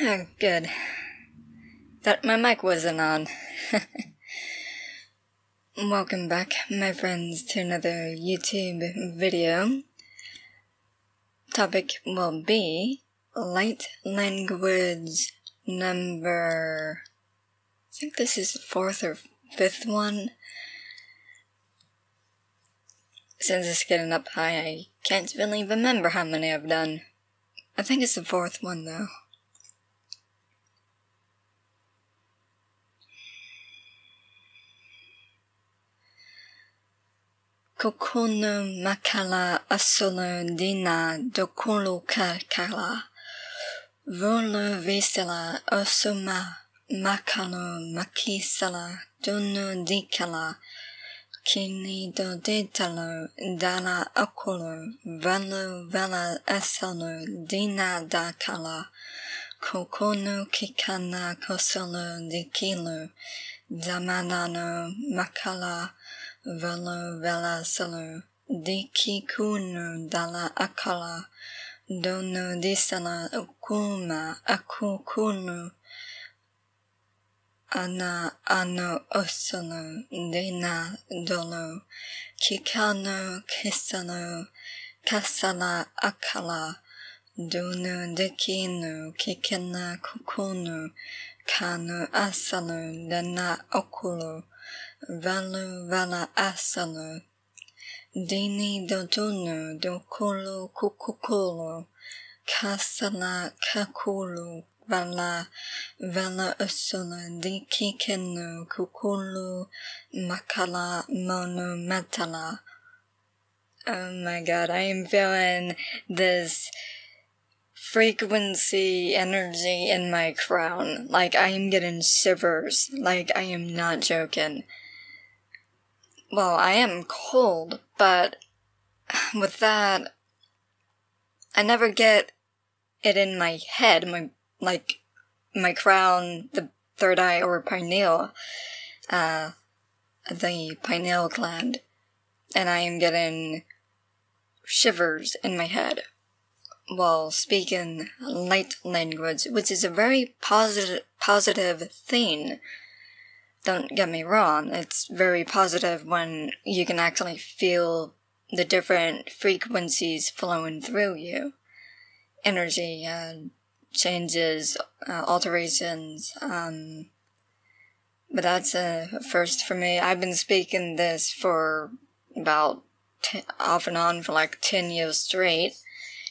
Oh, good. That my mic wasn't on. Welcome back, my friends, to another YouTube video. Topic will be light language number. I think this is the fourth or fifth one. Since it's getting up high, I can't really remember how many I've done. I think it's the fourth one though. ここの間から遊のディナーどころかから、Volo vesela osuma makalo makisala dono dikala kinido detalo dala okolo valo vala asalo dina dakala kokono kikana kosolo dikilu zamana no makala velo vela salo diki kunu dala akala dono disala ukuma akukunu ana ano osono dena dolo kikano kisano kasala akala dono dekinu kikana kukunu kanu asalo dana okulu Valu vala asalo. Dini dodono dokolo kukukolo. Kasala kakulu vala vala usula diki kenu kukulu makala mono matala. Oh my god, I am feeling this frequency energy in my crown. Like I am getting shivers. Like I am not joking well, I am cold, but with that, I never get it in my head, my, like, my crown, the third eye, or pineal, uh, the pineal gland, and I am getting shivers in my head while speaking light language, which is a very positive, positive thing don't get me wrong, it's very positive when you can actually feel the different frequencies flowing through you. Energy uh, changes, uh, alterations. Um, but that's a first for me. I've been speaking this for about off and on for like 10 years straight.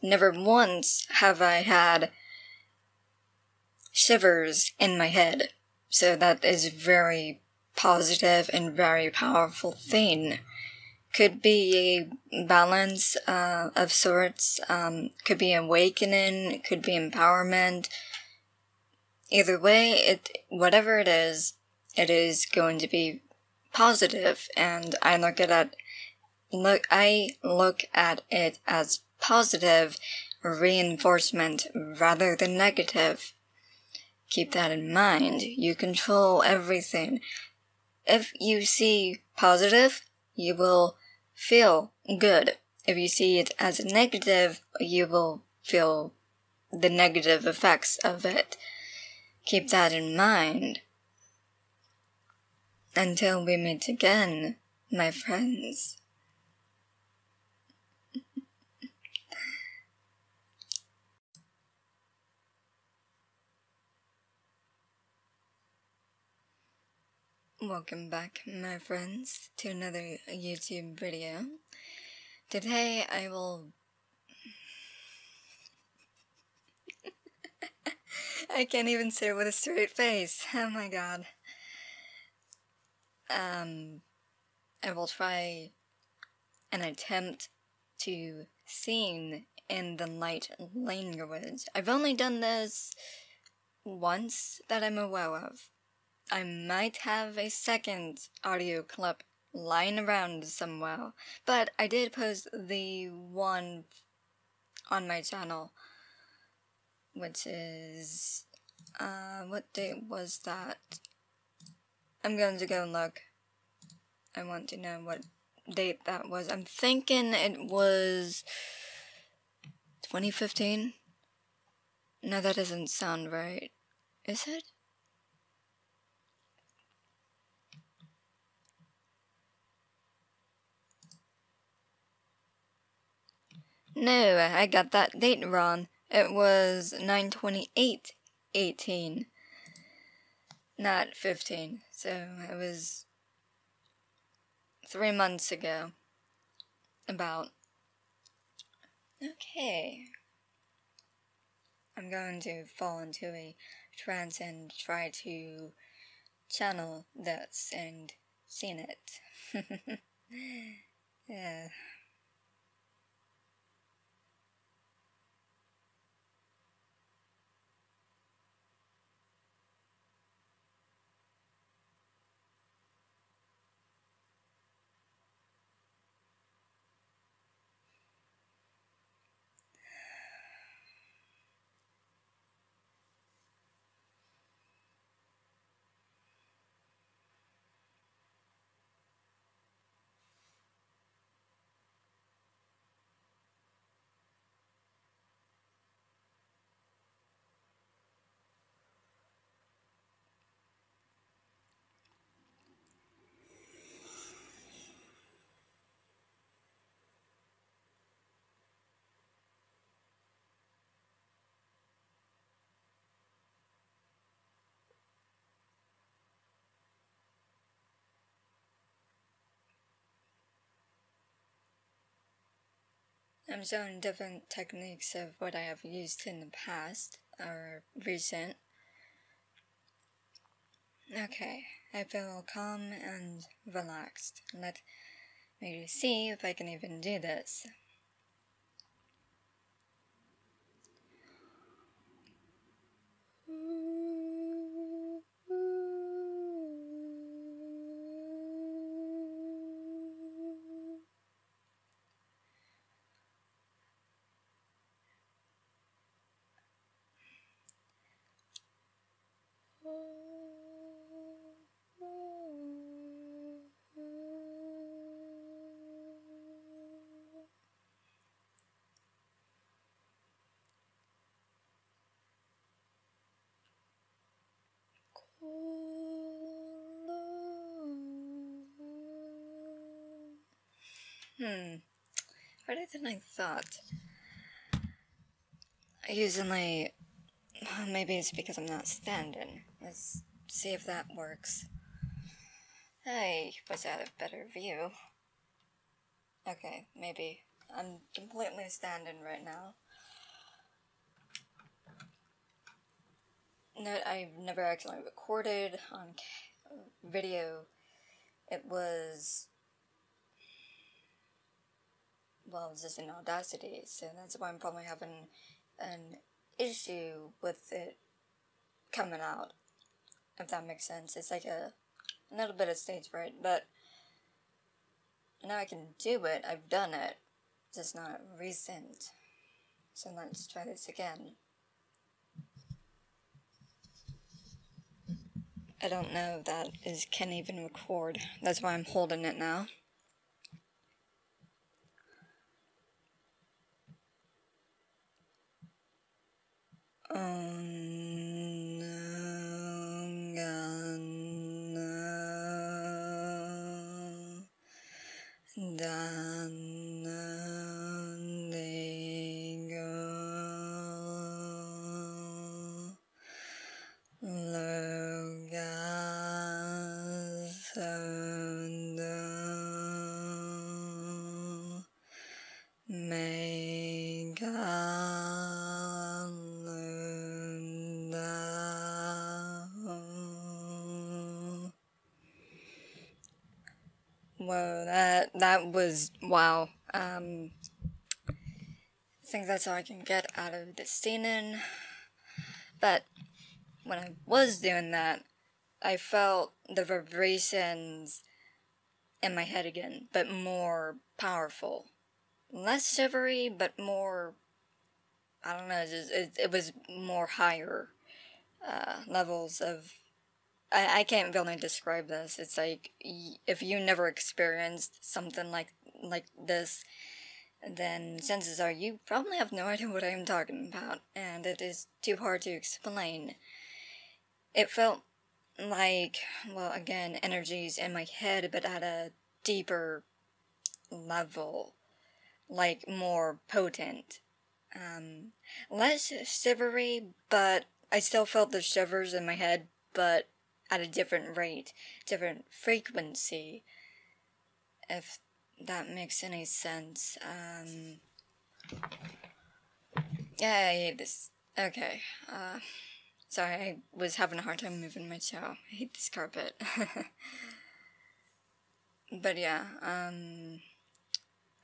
Never once have I had shivers in my head. So that is very positive and very powerful thing. Could be a balance uh, of sorts, um, could be awakening, could be empowerment. Either way, it whatever it is, it is going to be positive, and I look at it, look I look at it as positive reinforcement rather than negative. Keep that in mind. You control everything. If you see positive, you will feel good. If you see it as negative, you will feel the negative effects of it. Keep that in mind. Until we meet again, my friends. Welcome back, my friends, to another YouTube video. Today I will. I can't even say it with a straight face. Oh my god. Um, I will try an attempt to sing in the light language. I've only done this once that I'm aware of I might have a second audio clip lying around somewhere, but I did post the one on my channel, which is, uh, what date was that? I'm going to go and look. I want to know what date that was. I'm thinking it was 2015. No, that doesn't sound right. Is it? No, I got that date wrong. It was 928 18, not 15. So it was three months ago. About. Okay. I'm going to fall into a trance and try to channel this and sing it. yeah. I'm showing different techniques of what I have used in the past or recent. Okay, I feel calm and relaxed. Let me see if I can even do this. Hmm. Harder than I thought. I usually. Maybe it's because I'm not standing. Let's see if that works. I was at a better view. Okay, maybe. I'm completely standing right now. Note I've never actually recorded on video. It was well, it was just in Audacity, so that's why I'm probably having an issue with it coming out, if that makes sense. It's like a, a little bit of stage fright, but now I can do it. I've done it, just not recent. So let's try this again. I don't know if that is can even record. That's why I'm holding it now. Um, Whoa, that that was wow. Um, I think that's all I can get out of this scene. But when I was doing that, I felt the vibrations in my head again, but more powerful. Less shivery, but more. I don't know. It, just, it, it was more higher uh, levels of I, I can't really describe this. It's like if you never experienced something like like this, then chances are you probably have no idea what I'm talking about, and it is too hard to explain. It felt like, well, again, energies in my head, but at a deeper level, like more potent. Um, less shivery, but I still felt the shivers in my head, but at a different rate, different frequency. If that makes any sense. Um, yeah, I hate this. Okay. Uh, sorry, I was having a hard time moving my chair. I hate this carpet. but yeah, um,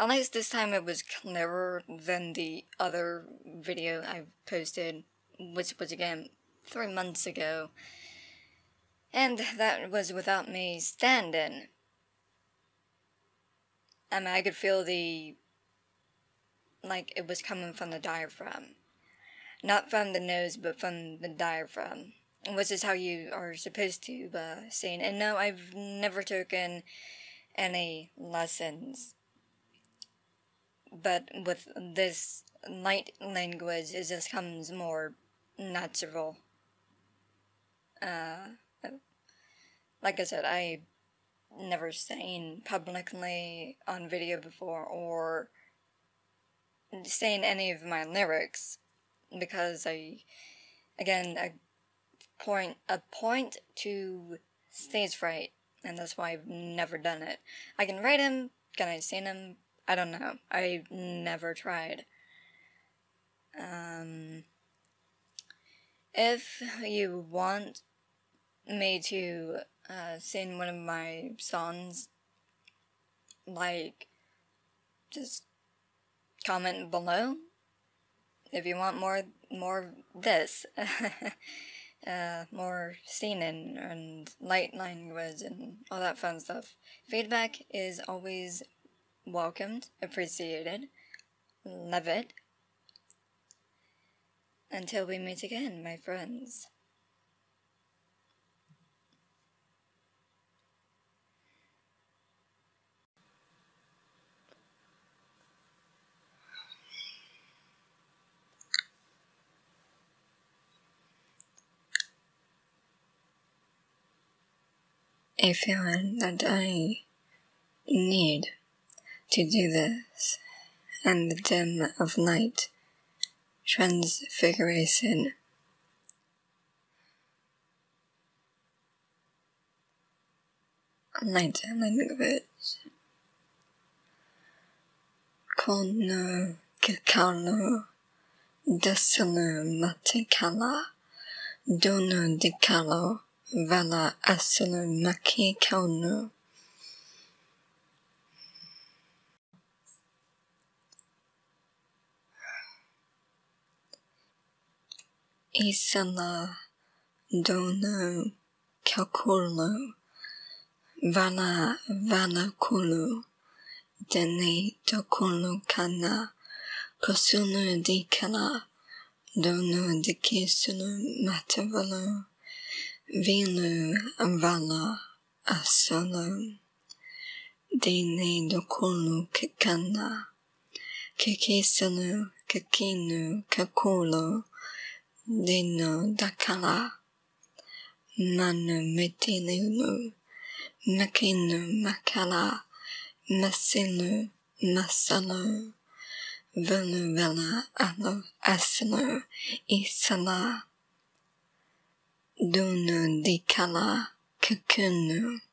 at least this time it was clearer than the other video I posted, which was again three months ago. And that was without me standing. I mean, I could feel the. like it was coming from the diaphragm. Not from the nose, but from the diaphragm. Which is how you are supposed to uh, sing. And no, I've never taken any lessons. But with this light language, it just comes more natural. Uh, like I said, I never sang publicly on video before or saying any of my lyrics because I again a point a point to stage fright and that's why I've never done it. I can write them, can I sing them? I don't know. I never tried. Um if you want me to uh, sing one of my songs, like, just comment below if you want more more this, uh, more singing and light language and all that fun stuff. Feedback is always welcomed, appreciated, love it. Until we meet again, my friends. a feeling that I need to do this, and the dim of night transfiguration. Light language. Kono kikalo desalo matikala dono dikalo Vala asana maki kaunu. Isala dono kalkulu. Vala vala kulu. Dene dokulu kana. Kosunu dikala. Dono dikisunu matavalu. Vinu Vala Asala Dine Dokulu Kikana Kikisanu Kikinu Kakulu Dino Dakala. Manu Metilinu Makinu Makala. Masinu Masalu Velu Vela Alo Asalo Isala Dunu dikala kukunu.